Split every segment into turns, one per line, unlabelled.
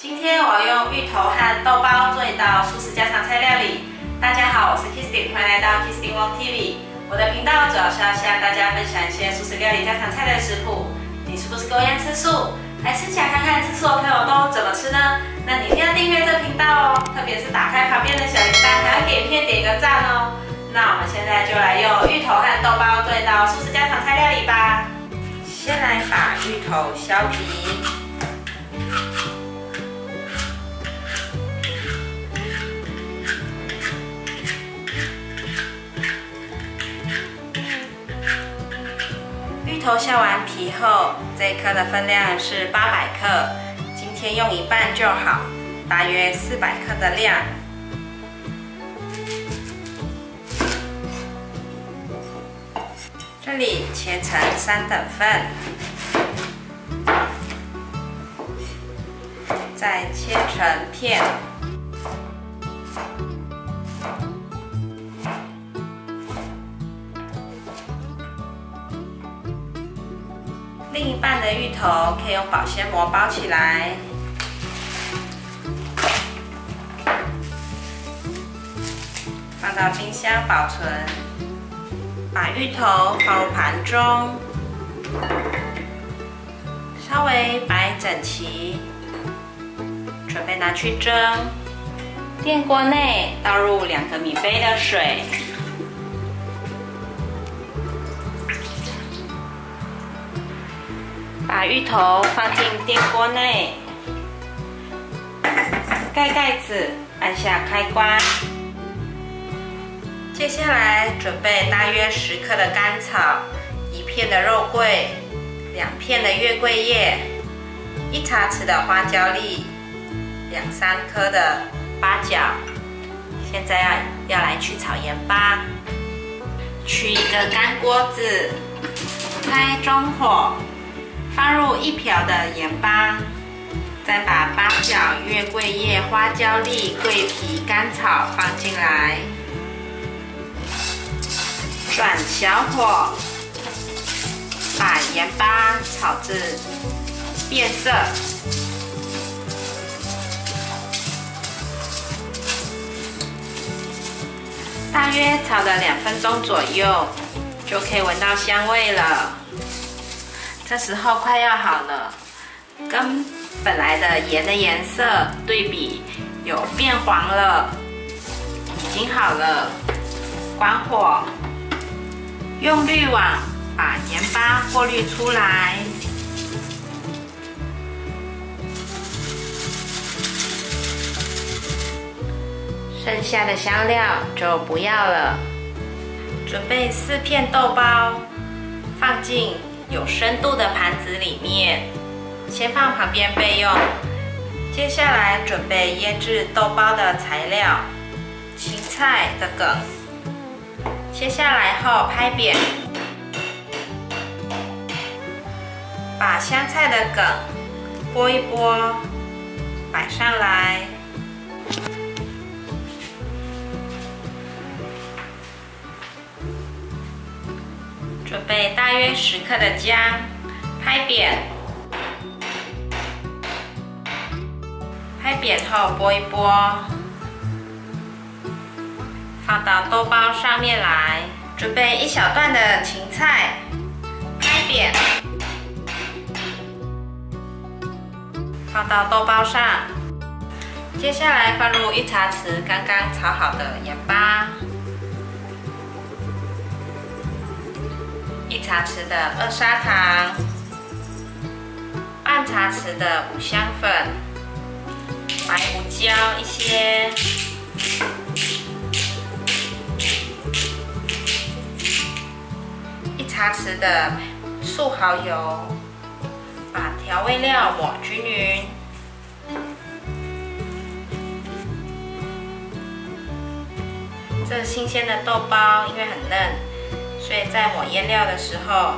今天我要用芋头和豆包做一道素食家常菜料理。大家好，我是 Kistin，欢迎来到 Kistin Wong TV。我的频道主要是要向大家分享一些素食料理家常菜的食谱。你是不是跟我吃素？来吃起来看看吃素的朋友都怎么吃呢？那你一定要订阅这频道哦，特别是打开旁边的小铃铛，还要给影片点一个赞哦。那我们现在就来用芋头和豆包做一道素食家常菜料理吧。先来把芋头削皮。头削完皮后，这一颗的分量是八百克，今天用一半就好，大约四百克的量。这里切成三等份，再切成片。半的芋头可以用保鲜膜包起来，放到冰箱保存。把芋头放入盘中，稍微摆整齐，准备拿去蒸。电锅内倒入两个米杯的水。把芋头放进电锅内，盖盖子，按下开关。接下来准备大约十克的甘草，一片的肉桂，两片的月桂叶，一茶匙的花椒粒，两三颗的八角。现在要要来去炒盐巴，取一个干锅子，开中火。放入一瓢的盐巴，再把八角、月桂叶、花椒粒、桂皮、甘草放进来，转小火，把盐巴炒至变色，大约炒了两分钟左右，就可以闻到香味了。这时候快要好了，跟本来的盐的颜色对比有变黄了，已经好了。关火，用滤网把盐巴过滤出来，剩下的香料就不要了。准备四片豆包，放进。有深度的盘子里面，先放旁边备用。接下来准备腌制豆包的材料：芹菜的梗，切下来后拍扁，把香菜的梗剥一剥，摆上来。准备大约十克的姜，拍扁，拍扁后拨一拨，放到豆包上面来。准备一小段的芹菜，拍扁，放到豆包上。接下来放入一茶匙刚刚炒好的盐巴。一茶匙的二砂糖，半茶匙的五香粉，白胡椒一些，一茶匙的素蚝油，把调味料抹均匀。这新鲜的豆包因为很嫩。所以在抹腌料的时候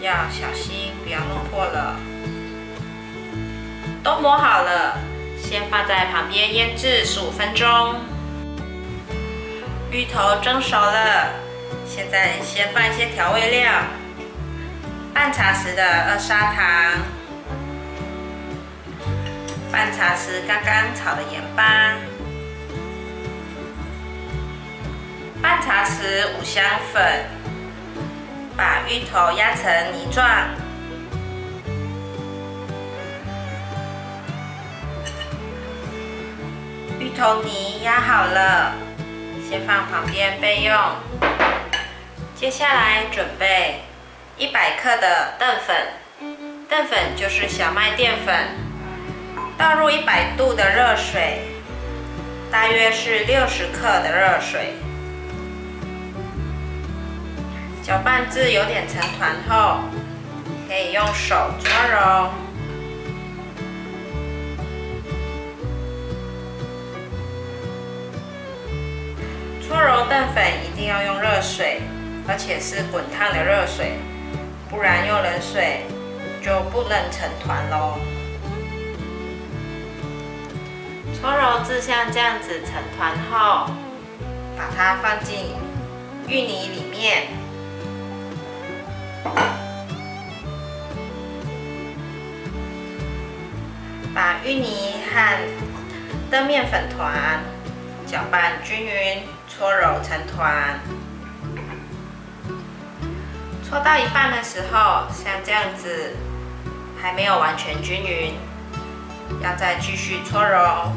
要小心，不要弄破了。都抹好了，先放在旁边腌制十五分钟。芋头蒸熟了，现在先放一些调味料：半茶匙的二砂糖，半茶匙刚刚炒的盐巴，半茶匙五香粉，把芋头压成泥状。芋头泥压好了，先放旁边备用。接下来准备一百克的淀粉，淀粉就是小麦淀粉，倒入一百度的热水，大约是六十克的热水，搅拌至有点成团后，可以用手搓揉。搓揉蛋粉一定要用热水，而且是滚烫的热水，不然用冷水就不能成团喽。搓揉至像这样子成团后，把它放进芋泥里面，把芋泥和的面粉团搅拌均匀。搓揉成团，搓到一半的时候，像这样子还没有完全均匀，要再继续搓揉。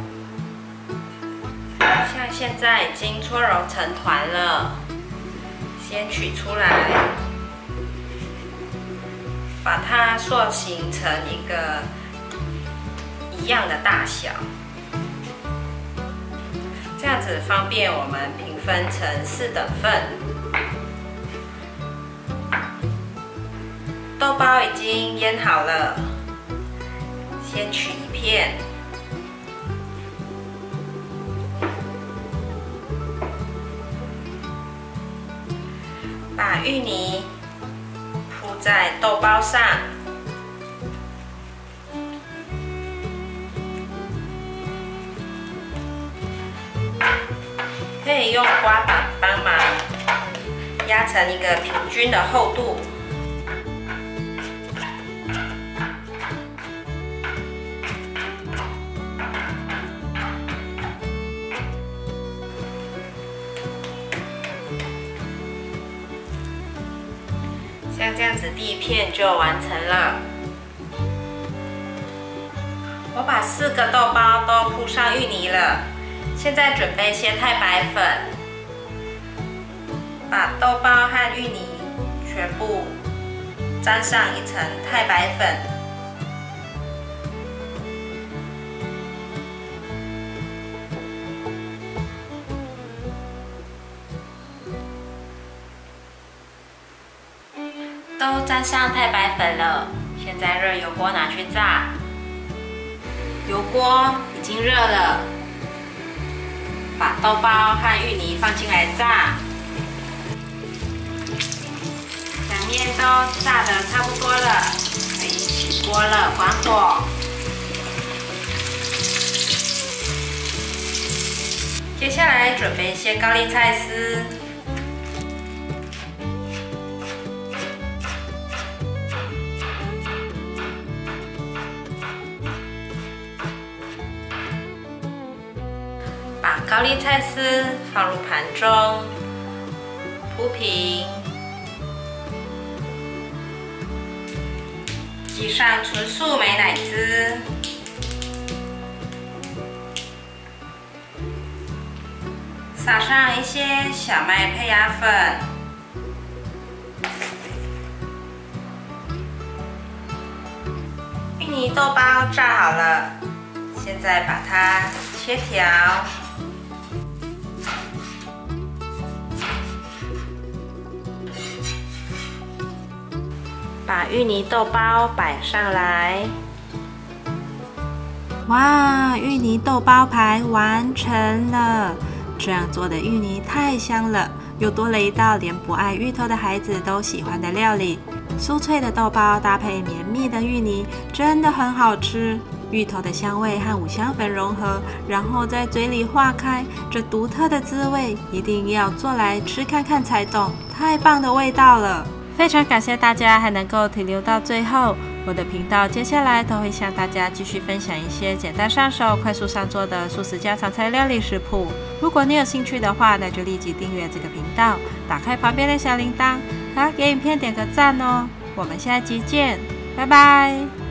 像现在已经搓揉成团了，先取出来，把它塑形成一个一样的大小，这样子方便我们平。分成四等份，豆包已经腌好了，先取一片，把芋泥在豆包上。可以用刮板帮忙压成一个平均的厚度，这样子，第一片就完成了。我把四个豆包都铺上芋泥了。现在准备些太白粉，把豆包和芋泥全部沾上一层太白粉，都沾上太白粉了。现在热油锅拿去炸，油锅已经热了。把豆包和芋泥放进来炸，两面都炸的差不多了，可以起锅了，关火。接下来准备一些高丽菜丝。高丽菜丝放入盘中，铺平，挤上纯素美奶滋，撒上一些小麦胚芽粉，芋泥豆包炸好了，现在把它切条。把芋泥豆包摆上来，
哇！芋泥豆包排完成了。这样做的芋泥太香了，又多了一道连不爱芋头的孩子都喜欢的料理。酥脆的豆包搭配绵密的芋泥，真的很好吃。芋头的香味和五香粉融合，然后在嘴里化开，这独特的滋味一定要做来吃看看才懂。太棒的味道了！非常感谢大家还能够停留到最后。我的频道接下来都会向大家继续分享一些简单上手、快速上桌的素食家常菜料理食谱。如果你有兴趣的话，那就立即订阅这个频道，打开旁边的小铃铛，还要给影片点个赞哦。我们下集见，拜拜。